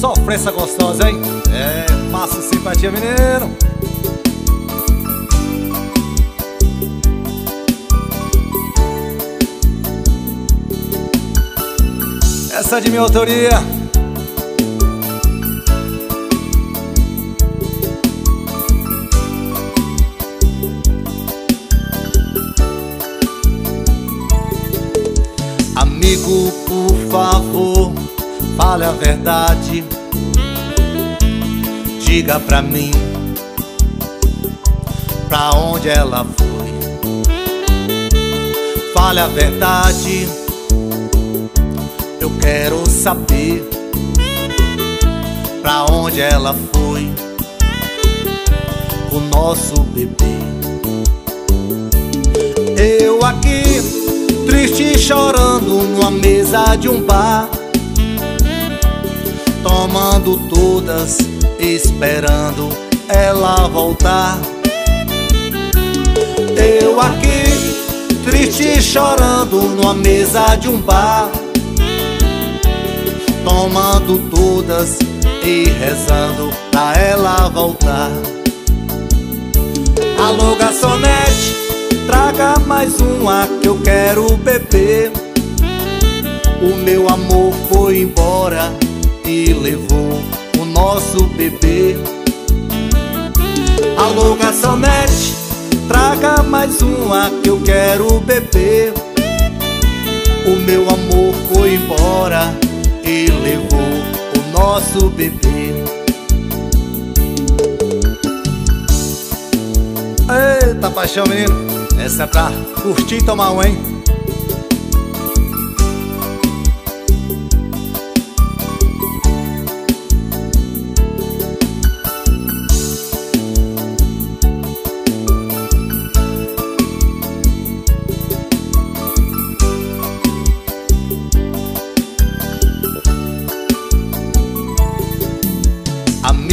Sofrência gostosa, hein? É, massa simpatia, menino. Essa é de minha autoria. Amigo, por favor, fale a verdade Diga pra mim Pra onde ela foi. Fale a verdade Eu quero saber Pra onde ela foi. O nosso bebê. Eu aqui Triste chorando numa mesa de um bar Tomando todas, esperando ela voltar. Eu aqui, triste chorando numa mesa de um bar. Tomando todas e rezando pra ela voltar. Alô garçonete Traga mais uma que eu quero beber. O meu amor foi embora e levou o nosso bebê. Alô garçonete, traga mais uma que eu quero beber. O meu amor foi embora e levou o nosso bebê. Eita paixão menino. Essa é pra curtir e tomar um, hein?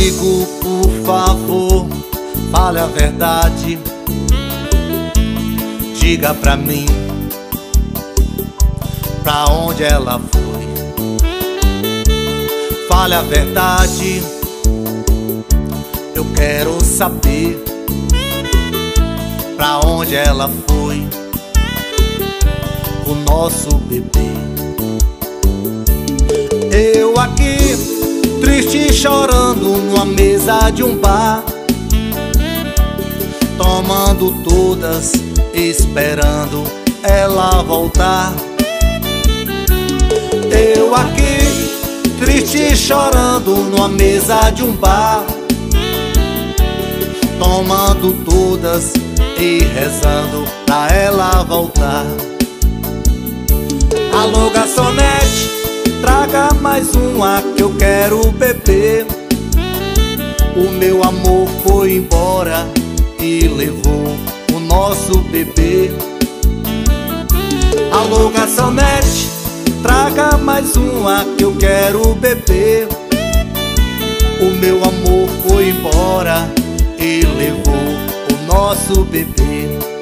Amigo, por favor, fale a verdade. Diga pra mim Pra onde ela foi. Fale a verdade. Eu quero saber Pra onde ela foi. O nosso bebê Triste chorando numa mesa de um bar Tomando todas esperando ela voltar. Eu aqui, triste chorando numa mesa de um bar, tomando todas e rezando pra ela voltar. Traga mais uma que eu quero beber. O meu amor foi embora e levou nosso bebê. Alô garçonete, traga mais uma que eu quero beber. O meu amor foi embora e levou o nosso bebê